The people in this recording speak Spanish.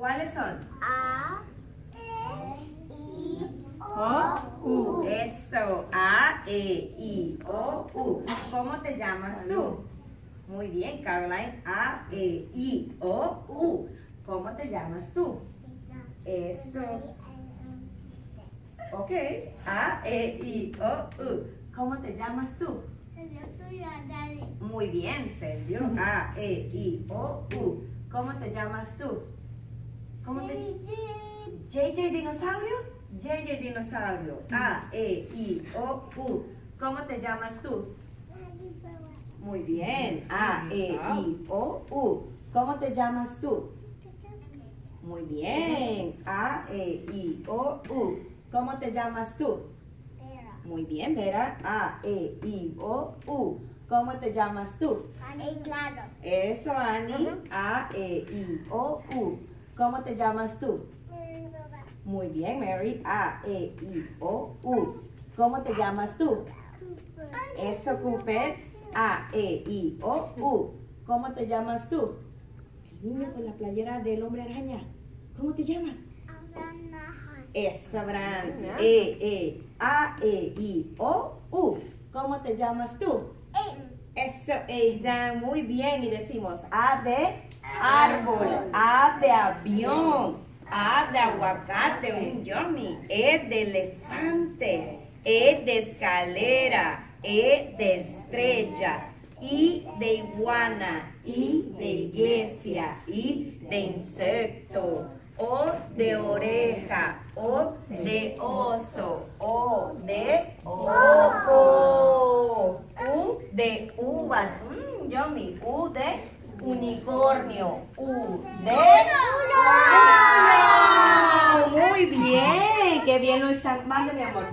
¿Cuáles son? A, E, I, O, U. Eso. A, E, I, O, U. ¿Cómo te llamas tú? Muy bien, Caroline. A, E, I, O, U. ¿Cómo te llamas tú? Eso. Ok. A, E, I, O, U. ¿Cómo te llamas tú? Muy bien, Sergio. A, E, I, O, U. ¿Cómo te llamas tú? ¿Cómo te JJ Dinosaurio? JJ Dinosaurio. A, E, I, O, U. ¿Cómo te llamas tú? Muy bien. A, E, I, O, U. ¿Cómo te llamas tú? Muy bien. A, E, I, O, U. ¿Cómo te llamas tú? Muy bien, Vera. A, E, I, O, U. ¿Cómo te llamas tú? claro. Eso, Ani. A, E, I, O, U. ¿Cómo te llamas tú? Muy bien, Mary. A, E, I, O, U. ¿Cómo te llamas tú? Eso, Cooper. A, E, I, O, U. ¿Cómo te llamas tú? El niño con la playera del hombre araña. ¿Cómo te llamas? Eso, Abraham. E, E, A, E, I, O, U. ¿Cómo te llamas tú? Eso, ella, muy bien. Y decimos A de árbol, A de avión, A de aguacate, un yummy, E de elefante, E de escalera, E de estrella, I de iguana, I de iglesia, I de insecto, O de oreja, O de oso, O de ojo, U de uvas, mmm, yummy, U de unicornio, U de uno. Muy bien, qué bien lo están. Mande, mi amor.